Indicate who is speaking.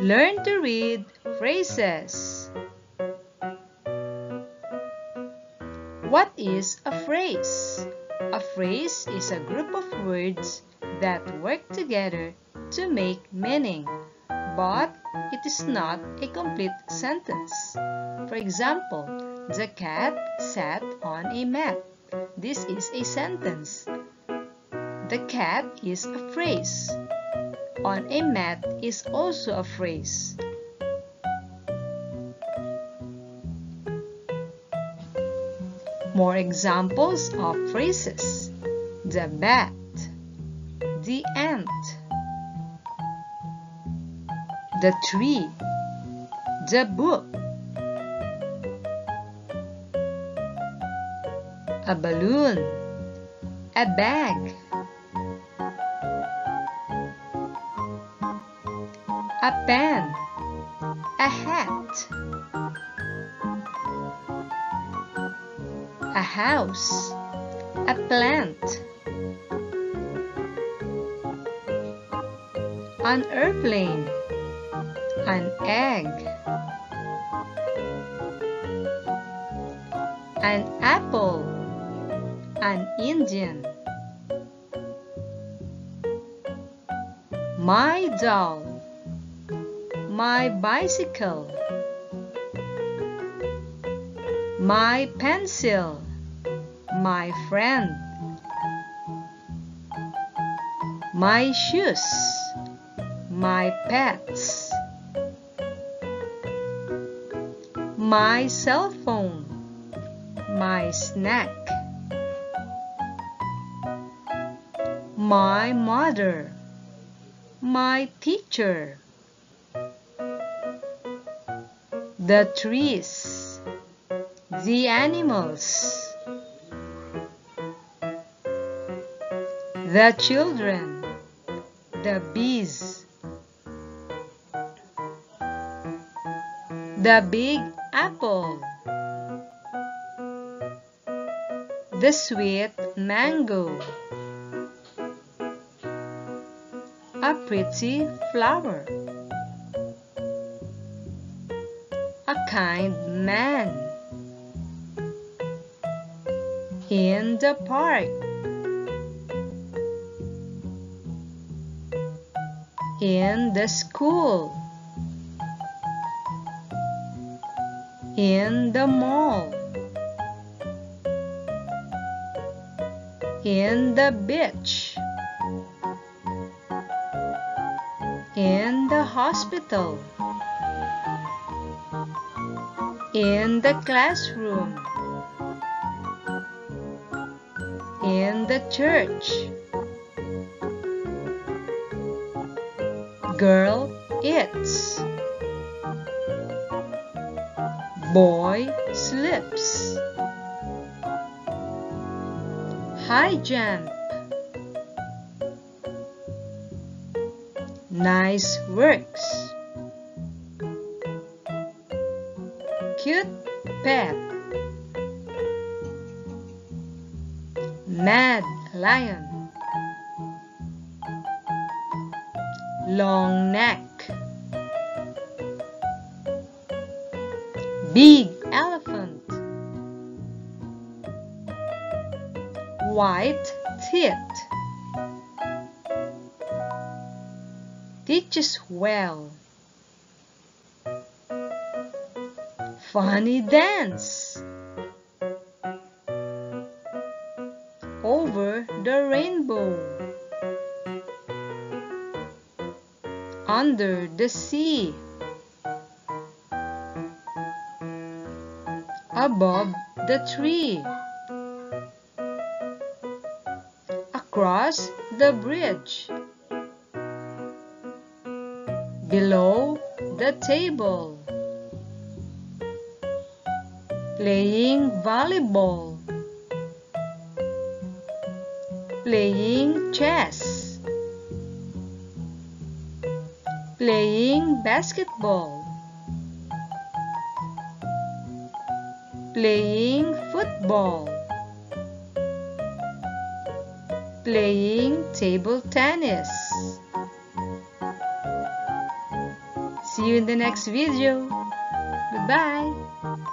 Speaker 1: Learn to read phrases. What is a phrase? A phrase is a group of words that work together to make meaning, but it is not a complete sentence. For example, the cat sat on a mat. This is a sentence. The cat is a phrase. On a mat is also a phrase. More examples of phrases. The bat. The ant. The tree. The book. A balloon. A bag. A pen. A hat. A house. A plant. An airplane. An egg. An apple. An Indian. My doll. My bicycle. My pencil. My friend. My shoes. My pets. My cell phone. My snack. My mother. My teacher. The trees. The animals. The children. The bees. The big apple. The sweet mango. A pretty flower. A kind man. In the park. In the school. In the mall. In the beach. In the hospital. In the classroom. In the church. Girl eats. Boy slips. High jump. Nice works. Cute pet. Mad lion. Long neck. Big elephant. White teeth. Teaches well. Funny dance. Over the rainbow. Under the sea. Above the tree. Across the bridge. Below the table. Playing volleyball. Playing chess. Playing basketball. Playing football. Playing table tennis. See you in the next video. Goodbye.